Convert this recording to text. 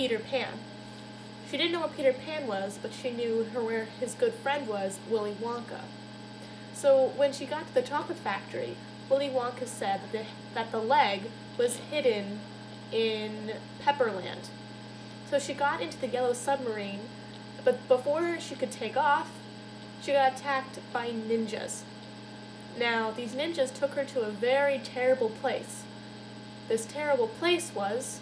Peter Pan. She didn't know what Peter Pan was, but she knew her where his good friend was, Willy Wonka. So when she got to the chocolate factory, Willy Wonka said that the, that the leg was hidden in Pepperland. So she got into the yellow submarine, but before she could take off, she got attacked by ninjas. Now, these ninjas took her to a very terrible place. This terrible place was